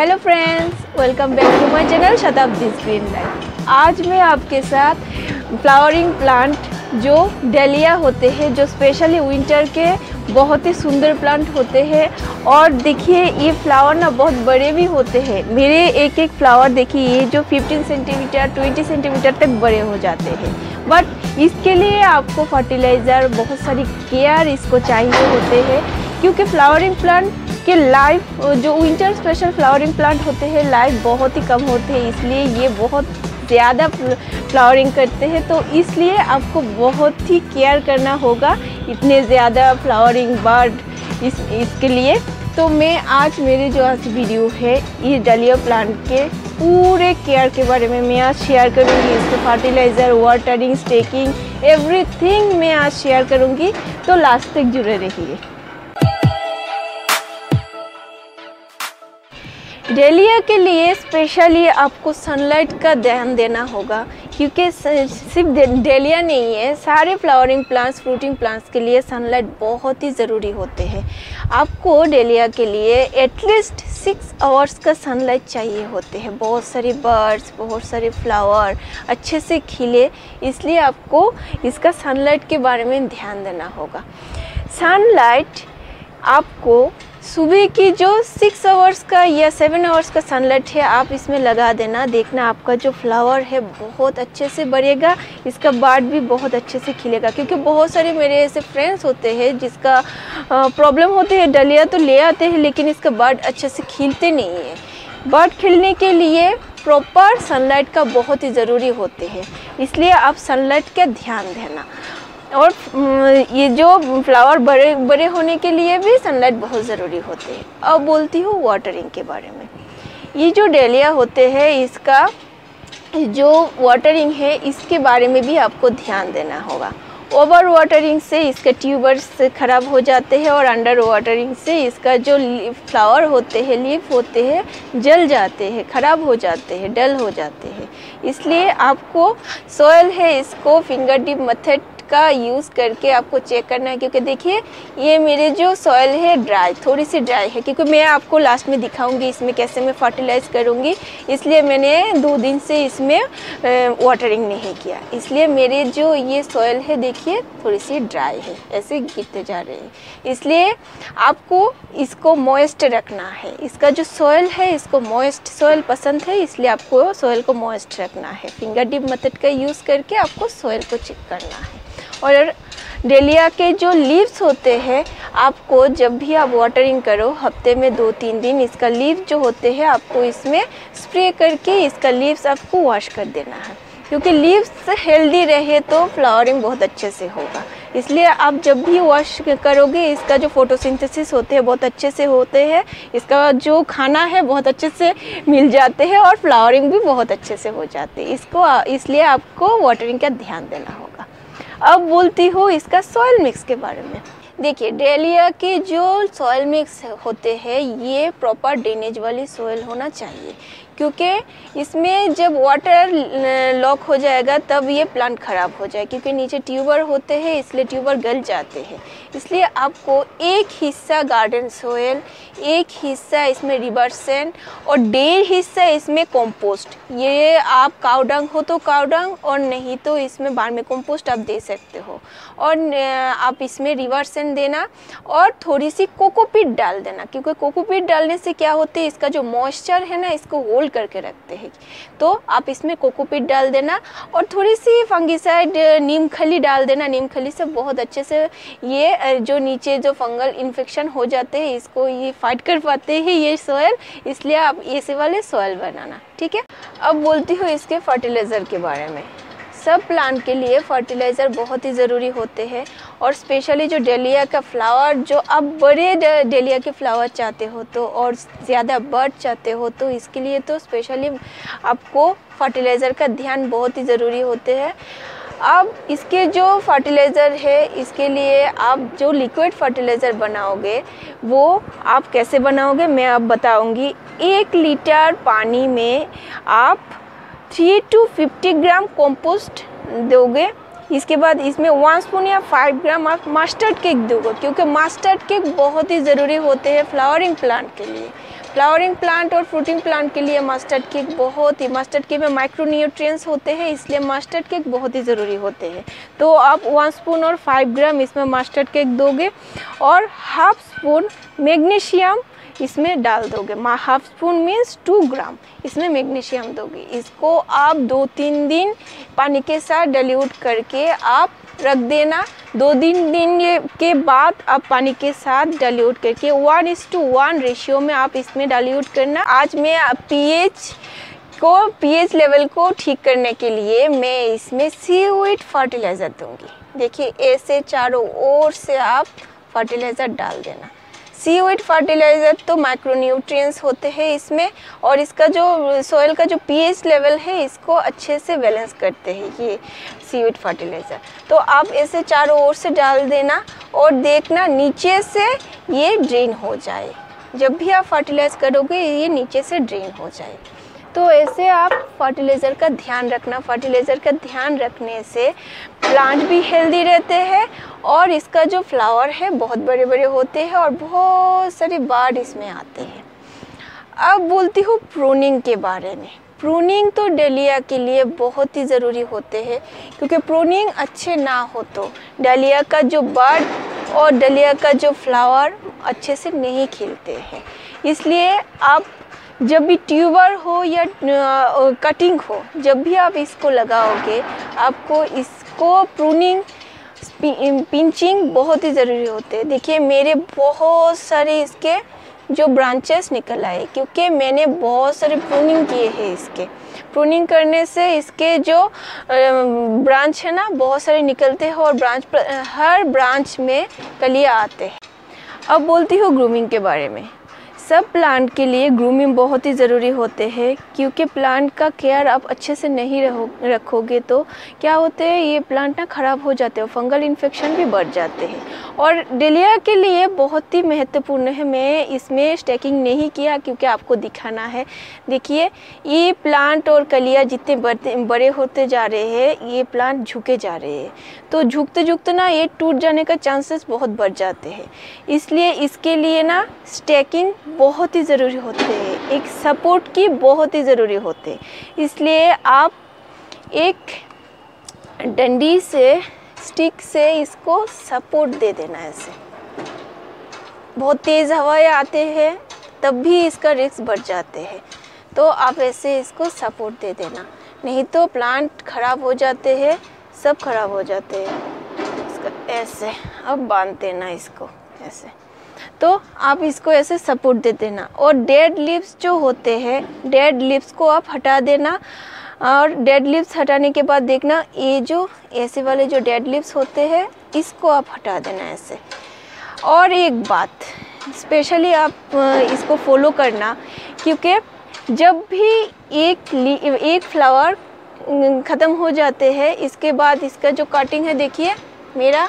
Hello friends welcome back to my channel Shatabdi Green Life आज मैं आपके साथ फ्लावरिंग प्लांट जो डेलिया होते हैं, जो स्पेशली विंटर के बहुत ही सुंदर प्लांट होते हैं, और देखिए, ये फ्लावर ना बहुत बड़े भी होते हैं। मेरे एक एक फ्लावर देखिए, ये जो 15 सेंटीमीटर 20 सेंटीमीटर तक बड़े हो जाते हैं। बट इसके लिए आपको फर्टिलाइज़र बहुत सारी केयर इसको चाहिए होते हैं, क्योंकि फ्लावरिंग प्लांट के लाइफ जो विंटर स्पेशल फ्लावरिंग प्लांट होते हैं लाइफ बहुत ही कम होते हैं, इसलिए ये बहुत ज़्यादा फ्लावरिंग करते हैं तो इसलिए आपको बहुत ही केयर करना होगा इतने ज़्यादा फ्लावरिंग बर्ड इस, इसके लिए। तो मैं आज मेरे जो आज वीडियो है, ये डलिया प्लांट के पूरे केयर के बारे में मैं आज शेयर करूँगी, इसके फर्टिलाइज़र वाटरिंग स्टेकिंग एवरीथिंग मैं आज शेयर करूँगी। तो लास्ट तक जुड़े रहिए। डेलिया के लिए स्पेशली आपको सनलाइट का ध्यान देना होगा, क्योंकि सिर्फ़ डेलिया नहीं है, सारे फ्लावरिंग प्लांट्स फ्रूटिंग प्लांट्स के लिए सनलाइट बहुत ही ज़रूरी होते हैं। आपको डेलिया के लिए एटलीस्ट सिक्स आवर्स का सनलाइट चाहिए होते हैं। बहुत सारे बर्ड्स बहुत सारे फ्लावर अच्छे से खिले, इसलिए आपको इसका सनलाइट के बारे में ध्यान देना होगा। सनलाइट आपको सुबह की जो सिक्स आवर्स का या सेवन आवर्स का सनलाइट है, आप इसमें लगा देना, देखना आपका जो फ्लावर है, बहुत अच्छे से बढ़ेगा इसका बाड भी बहुत अच्छे से खिलेगा, क्योंकि बहुत सारे मेरे ऐसे फ्रेंड्स होते हैं जिसका प्रॉब्लम होते हैं, डलिया तो ले आते हैं, लेकिन इसका बाड अच्छे से खिलते नहीं है। बर्ड खिलने के लिए प्रॉपर सनलाइट का बहुत ही ज़रूरी होते हैं। इसलिए आप सनलाइट का ध्यान देना। और ये जो फ्लावर बड़े बड़े होने के लिए भी सनलाइट बहुत ज़रूरी होते हैं। अब बोलती हूँ वाटरिंग के बारे में। ये जो डेलिया होते हैं, इसका जो वाटरिंग है, इसके बारे में भी आपको ध्यान देना होगा। ओवर वाटरिंग से इसके ट्यूबर्स ख़राब हो जाते हैं और अंडर वाटरिंग से इसका जो फ्लावर होते हैं लीफ होते हैं, जल जाते हैं, ख़राब हो जाते हैं डल हो जाते हैं। इसलिए आपको सॉयल है, इसको फिंगर डिप मेथड का यूज़ करके आपको चेक करना है, क्योंकि देखिए, ये मेरे जो सॉयल है ड्राई थोड़ी सी ड्राई है, क्योंकि मैं आपको लास्ट में दिखाऊँगी इसमें कैसे मैं फर्टिलाइज़ करूँगी। इसलिए मैंने दो दिन से इसमें वाटरिंग नहीं किया। इसलिए मेरे जो ये सॉयल है, देखिए थोड़ी सी ड्राई है, ऐसे गिरते जा रहे हैं। इसलिए आपको इसको मॉइस्ट रखना है। इसका जो सॉयल है, इसको मॉइस्ट सॉयल पसंद है, इसलिए आपको सॉयल को मॉइस्ट रखना है। फिंगर डिप मेथड का यूज़ करके आपको सॉयल को चेक करना है। और डेलिया के जो लीव्स होते हैं, आपको जब भी आप वाटरिंग करो, हफ़्ते में दो तीन दिन इसका लीव जो होते हैं, आपको इसमें स्प्रे करके इसका लीव्स आपको वॉश कर देना है। क्योंकि लीव्स हेल्दी रहे तो फ्लावरिंग बहुत अच्छे से होगा। इसलिए आप जब भी वॉश करोगे, इसका जो फोटोसिंथेसिस होते हैं, बहुत अच्छे से होते हैं। इसका जो खाना है, बहुत अच्छे से मिल जाते हैं और फ्लावरिंग भी बहुत अच्छे से हो जाते हैं। इसको, इसलिए आपको वाटरिंग का ध्यान देना अब बोलती हूँ इसका सॉयल मिक्स के बारे में। देखिए डेलिया के जो सॉयल मिक्स होते हैं, ये प्रॉपर ड्रेनेज वाली सॉयल होना चाहिए। क्योंकि इसमें जब वाटर लॉक हो जाएगा, तब ये प्लांट ख़राब हो जाए, क्योंकि नीचे ट्यूबर होते हैं, इसलिए ट्यूबर गल जाते हैं। इसलिए आपको एक हिस्सा गार्डन सोयल एक हिस्सा इसमें रिवर सैंड और डेढ़ हिस्सा इसमें कंपोस्ट ये आप काउडंग हो तो काउडंग और नहीं तो इसमें बार में कंपोस्ट आप दे सकते हो। और आप इसमें रिवर्सन देना और थोड़ी सी कोकोपीट डाल देना, क्योंकि कोकोपीट डालने से क्या होते हैं, इसका जो मॉइस्चर है ना, इसको होल्ड करके रखते हैं। तो आप इसमें कोकोपीट डाल देना और थोड़ी सी फंगिसाइड नीम खली डाल देना। नीम खली से बहुत अच्छे से ये जो नीचे जो फंगल इन्फेक्शन हो जाते हैं, इसको ये फाइट कर पाते हैं ये सोयल। इसलिए आप ऐसे वाले सोयल बनाना, ठीक है? अब बोलती हूँ इसके फर्टिलाइज़र के बारे में। सब प्लांट के लिए फर्टिलाइज़र बहुत ही ज़रूरी होते हैं और स्पेशली जो डेलिया का फ्लावर जो आप बड़े डेलिया के फ्लावर चाहते हो तो और ज़्यादा बर्ड चाहते हो तो इसके लिए तो स्पेशली आपको फर्टिलाइज़र का ध्यान बहुत ही ज़रूरी होते हैं। अब इसके जो फर्टिलाइज़र है, इसके लिए आप जो लिक्विड फर्टिलाइज़र बनाओगे, वो आप कैसे बनाओगे मैं अब बताऊँगी। एक लीटर पानी में आप three two fifty gram compost दोगे। इसके बाद इसमें वन स्पून या फाइव ग्राम आप मास्टर्ड केक दोगे, क्योंकि मास्टर्ड केक बहुत ही ज़रूरी होते हैं फ्लावरिंग प्लांट के लिए। फ्लावरिंग प्लांट और फ्रूटिंग प्लांट के लिए मस्टर्ड केक बहुत ही मस्टर्ड केक में माइक्रो न्यूट्रिएंट्स होते हैं, इसलिए मस्टर्ड केक बहुत ही ज़रूरी होते हैं। तो आप वन स्पून और फाइव ग्राम इसमें मस्टर्ड केक दोगे और हाफ़ स्पून मैग्नीशियम इसमें डाल दोगे। Half spoon means two gram इसमें मैग्नीशियम दोगे। इसको आप दो तीन दिन पानी के साथ डल्यूट करके आप रख देना। दो दिन दिन के बाद आप पानी के साथ डाइल्यूट करके one is to one ratio में आप इसमें डाइल्यूट करना। आज मैं पीएच को पीएच लेवल को ठीक करने के लिए मैं इसमें सीवीड फर्टिलाइज़र दूँगी। देखिए ऐसे चारों ओर से आप फर्टिलाइज़र डाल देना। सीवेट फर्टिलाइज़र तो माइक्रोन्यूट्रिएंट्स होते हैं इसमें, और इसका जो सॉइल का जो पीएच लेवल है, इसको अच्छे से बैलेंस करते हैं ये सीवेड फर्टिलाइज़र तो आप ऐसे चारों ओर से डाल देना और देखना नीचे से ये ड्रेन हो जाए। जब भी आप फर्टिलाइज करोगे, ये नीचे से ड्रेन हो जाए। तो ऐसे आप फर्टिलाइज़र का ध्यान रखना फर्टिलाइज़र का ध्यान रखने से प्लांट भी हेल्दी रहते हैं और इसका जो फ्लावर है बहुत बड़े बड़े होते हैं और बहुत सारे बाढ़ इसमें आते हैं। अब बोलती हूँ प्रूनिंग के बारे में। प्रूनिंग तो डलिया के लिए बहुत ही ज़रूरी होते हैं क्योंकि प्रूनिंग अच्छे ना हो तो डलिया का जो बर्ड और डलिया का जो फ्लावर अच्छे से नहीं खिलते हैं। इसलिए आप जब भी ट्यूबर हो या कटिंग हो, जब भी आप इसको लगाओगे, आपको इसको प्रूनिंग पिंचिंग बहुत ही ज़रूरी होते हैं। देखिए, मेरे बहुत सारे इसके जो ब्रांचेस निकल आए, क्योंकि मैंने बहुत सारे प्रूनिंग किए हैं इसके। प्रूनिंग करने से इसके जो ब्रांच है ना, बहुत सारे निकलते हैं और ब्रांच हर ब्रांच में कलियाँ आते हैं। अब बोलती हूँ ग्रूमिंग के बारे में। सब प्लांट के लिए ग्रूमिंग बहुत ही ज़रूरी होते हैं, क्योंकि प्लांट का केयर आप अच्छे से नहीं रहो, रखोगे तो क्या होते हैं, ये प्लांट ना ख़राब हो जाते हैं फंगल इन्फेक्शन भी बढ़ जाते हैं। और डेलिया के लिए बहुत ही महत्वपूर्ण है, मैं इसमें स्टैकिंग नहीं किया क्योंकि आपको दिखाना है। देखिए, ये प्लांट और कलिया जितने बढ़ते, बड़े होते जा रहे हैं, ये प्लांट झुके जा रहे हैं। तो झुकते झुकते ना ये टूट जाने का चांसेस बहुत बढ़ जाते हैं। इसलिए इसके लिए ना स्टैकिंग बहुत ही ज़रूरी होते हैं। एक सपोर्ट की बहुत ही ज़रूरी होते हैं। इसलिए आप एक डंडी से स्टिक से इसको सपोर्ट दे देना ऐसे। बहुत तेज़ हवाएँ आते हैं, तब भी इसका रिस्क बढ़ जाते हैं। तो आप ऐसे इसको सपोर्ट दे देना। नहीं तो प्लांट ख़राब हो जाते हैं, सब ख़राब हो जाते हैं। ऐसे, अब बाँध देना इसको, ऐसे। तो आप इसको ऐसे सपोर्ट दे देना। और डेड लिप्स जो होते हैं डेड लिप्स को आप हटा देना। और डेड लिप्स हटाने के बाद देखना, ये जो, ऐसे वाले जो डेड लिप्स होते हैं, इसको आप हटा देना ऐसे। और एक बात स्पेशली आप इसको फॉलो करना, क्योंकि जब भी एक एक फ्लावर ख़त्म हो जाते हैं, इसके बाद इसका जो कटिंग है, देखिए, मेरा,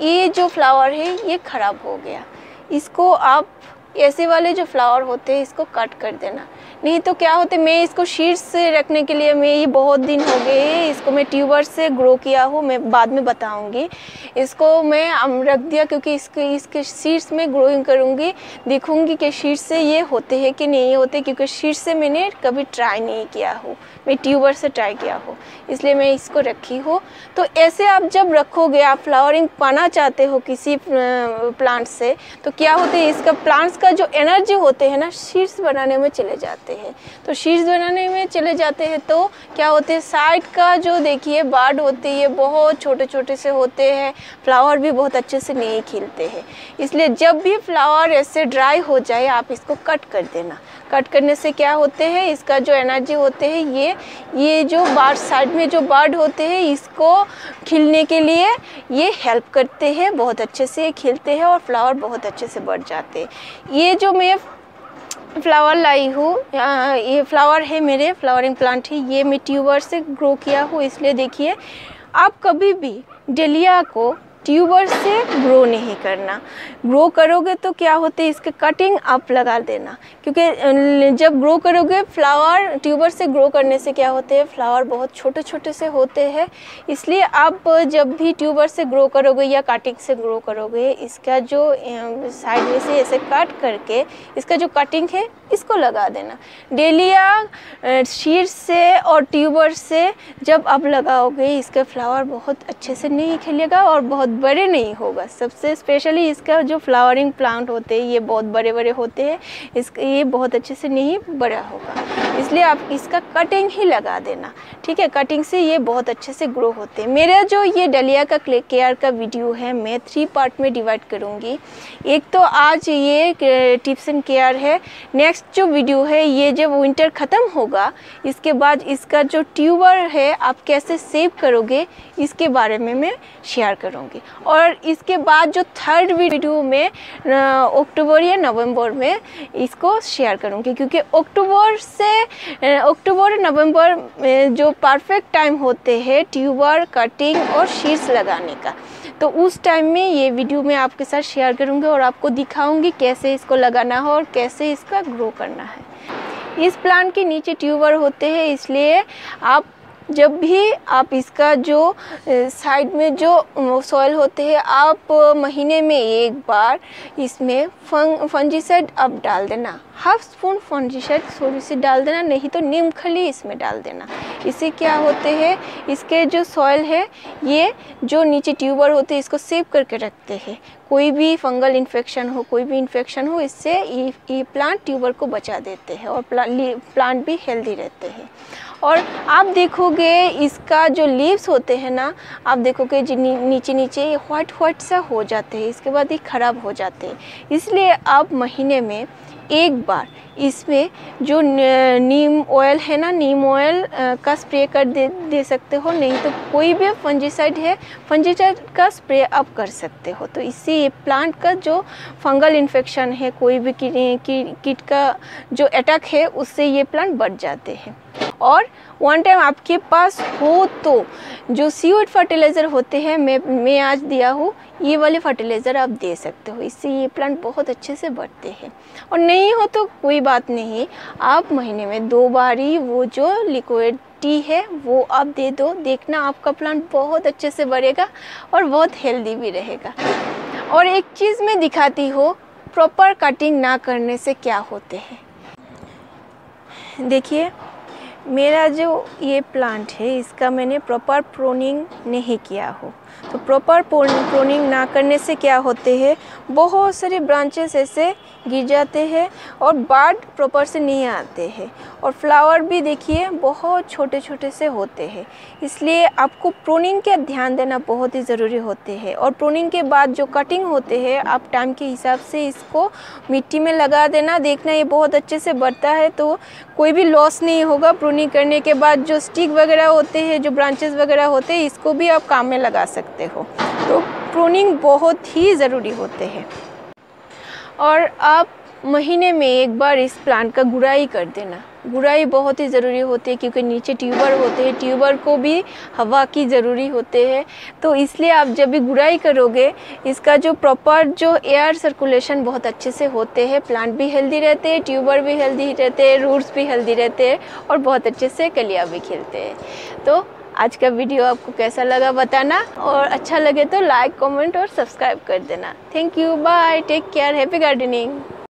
ये जो फ्लावर है, ये ख़राब हो गया। इसको आप ऐसे वाले जो फ्लावर होते हैं इसको कट कर देना। नहीं तो क्या होते मैं इसको शीर्ष से रखने के लिए मैं ये बहुत दिन हो गए इसको मैं ट्यूबर से ग्रो किया हूँ, मैं बाद में बताऊँगी। इसको मैं रख दिया क्योंकि इसके इसके शीर्ष में ग्रोइंग करूँगी, देखूँगी कि शीर्ष से ये होते हैं कि नहीं होते, क्योंकि शीर्ष से मैंने कभी ट्राई नहीं किया हो, मैं ट्यूबर से ट्राई किया हो, इसलिए मैं इसको रखी हूँ। तो ऐसे आप जब रखोगे, आप फ्लावरिंग पाना चाहते हो किसी प्लांट से तो क्या होते हैं, इसका प्लांट्स का जो एनर्जी होते हैं ना, शीर्ष बनाने में चले जाते हैं। तो शीर्ष बनाने में चले जाते हैं तो क्या होते हैं? साइड का जो देखिए, बार्ड होते हैं बहुत छोटे छोटे से होते हैं। फ्लावर भी बहुत अच्छे से नहीं खिलते हैं। इसलिए जब भी फ्लावर ऐसे ड्राई हो जाए, आप इसको कट कर देना। कट करने से क्या होते हैं? इसका जो एनर्जी होते हैं, ये ये जो बार्ड, साइड में जो बर्ड होते हैं, इसको खिलने के लिए ये हेल्प करते हैं। बहुत अच्छे से खिलते हैं और फ्लावर बहुत अच्छे से बढ़ जाते हैं। ये जो मैं फ्लावर लाई हूँ। ये फ्लावर है मेरे, फ्लावरिंग प्लांट है। ये मैं ट्यूबर से ग्रो किया हूँ, इसलिए देखिए, आप कभी भी डेलिया को ट्यूबर से ग्रो नहीं करना। ग्रो करोगे तो क्या होते है, इसके कटिंग आप लगा देना। क्योंकि जब ग्रो करोगे फ्लावर ट्यूबर से ग्रो करने से क्या होते हैं फ्लावर बहुत छोटे छोटे से होते हैं। इसलिए आप जब भी ट्यूबर से ग्रो करोगे या कटिंग से ग्रो करोगे, इसका जो साइड में से ऐसे काट करके, इसका जो कटिंग है, इसको लगा देना। डेलिया शीर से और ट्यूबर से जब आप लगाओगे, इसका फ्लावर बहुत अच्छे से नहीं खिलेगा और बहुत बड़े नहीं होगा। सबसे स्पेशली इसका जो फ्लावरिंग प्लांट होते हैं, ये बहुत बड़े बड़े होते हैं। इस ये बहुत अच्छे से नहीं बड़ा होगा। इसलिए आप इसका कटिंग ही लगा देना। ठीक है कटिंग से ये बहुत अच्छे से ग्रो होते हैं। मेरा जो ये डलिया का केयर का वीडियो है, मैं थ्री पार्ट में डिवाइड करूँगी। एक तो आज ये टिप्स एंड केयर है। नेक्स्ट जो वीडियो है, ये जब विंटर ख़त्म होगा, इसके बाद इसका जो ट्यूबर है, आप कैसे सेव करोगे, इसके बारे में मैं शेयर करूँगी। और इसके बाद जो थर्ड वीडियो में अक्टूबर या नवंबर में इसको शेयर करूँगी, क्योंकि अक्टूबर से अक्टूबर, नवंबर जो परफेक्ट टाइम होते हैं ट्यूबर कटिंग और शीर्ष लगाने का। तो उस टाइम में ये वीडियो मैं आपके साथ शेयर करूँगी और आपको दिखाऊँगी कैसे इसको लगाना है और कैसे इसका ग्रो करना है। इस प्लांट के नीचे ट्यूबर होते हैं, इसलिए आप जब भी आप इसका जो साइड में जो सॉइल होते हैं, आप महीने में एक बार इसमें फंग फंजीसाइड आप डाल देना। हाफ़ स्पून फंजीसाइड थोड़ी सी डाल देना, नहीं तो नीम खली इसमें डाल देना। इससे क्या होते हैं, इसके जो सॉइल है, ये जो नीचे ट्यूबर होते हैं, इसको सेव करके रखते हैं। कोई भी फंगल इन्फेक्शन हो, कोई भी इन्फेक्शन हो, इससे ये प्लांट ट्यूबर को बचा देते हैं और प्लांट भी हेल्दी रहते हैं। और आप देखोगे इसका जो लीव्स होते हैं ना आप देखोगे नी, नीचे नीचे ये वाइट वाइट सा हो जाते हैं इसके बाद ये ख़राब हो जाते हैं। इसलिए आप महीने में एक बार इसमें जो नीम ऑयल है ना नीम ऑयल का स्प्रे कर दे दे सकते हो नहीं तो कोई भी फंजीसाइड है फंजीसाइड का स्प्रे आप कर सकते हो। तो इससे ये प्लांट का जो फंगल इन्फेक्शन है कोई भी कीट का जो अटैक है उससे ये प्लांट बढ़ जाते हैं। और वन टाइम आपके पास हो तो जो सीवेड फर्टिलाइज़र होते हैं, मैं मैं आज दिया हूँ, ये वाले फर्टिलाइज़र आप दे सकते हो। इससे ये प्लांट बहुत अच्छे से बढ़ते हैं। और नहीं हो तो कोई बात नहीं, आप महीने में दो बार ही वो जो लिक्विड टी है, वो आप दे दो। देखना आपका प्लांट बहुत अच्छे से बढ़ेगा और बहुत हेल्दी भी रहेगा। और एक चीज़ मैं दिखाती हूँ प्रॉपर कटिंग ना करने से क्या होते हैं? देखिए मेरा जो ये प्लांट है, इसका मैंने प्रॉपर प्रोनिंग नहीं किया हो। तो प्रॉपर प्रोनिंग ना करने से क्या होते हैं? बहुत सारे ब्रांचेस ऐसे गिर जाते हैं और बाढ़ प्रॉपर से नहीं आते हैं। और फ्लावर भी देखिए, बहुत छोटे छोटे से होते हैं। इसलिए आपको प्रोनिंग का ध्यान देना बहुत ही ज़रूरी होते हैं। और प्रोनिंग के बाद जो कटिंग होते हैं, आप टाइम के हिसाब से इसको मिट्टी में लगा देना, देखना ये बहुत अच्छे से बढ़ता है तो कोई भी लॉस नहीं होगा। प्रोनिंग करने के बाद जो स्टिक वगैरह होते हैं, जो ब्रांचेस वगैरह होते हैं, इसको भी आप काम में लगा सकते हो। तो प्रोनिंग बहुत ही ज़रूरी होते हैं। और आप महीने में एक बार इस प्लांट का गुड़ाई कर देना। गुड़ाई बहुत ही ज़रूरी होती है क्योंकि नीचे ट्यूबर होते हैं, ट्यूबर को भी हवा की ज़रूरी होते हैं। तो इसलिए आप जब भी गुड़ाई करोगे, इसका जो प्रॉपर जो एयर सर्कुलेशन बहुत अच्छे से होते हैं। प्लांट भी हेल्दी रहते हैं ट्यूबर भी हेल्दी रहते हैं रूट्स भी हेल्दी रहते हैं और बहुत अच्छे से कलिया भी खिलते हैं। तो आज का वीडियो आपको कैसा लगा बताना और अच्छा लगे तो लाइक कमेंट और सब्सक्राइब कर देना। Thank you bye take care happy gardening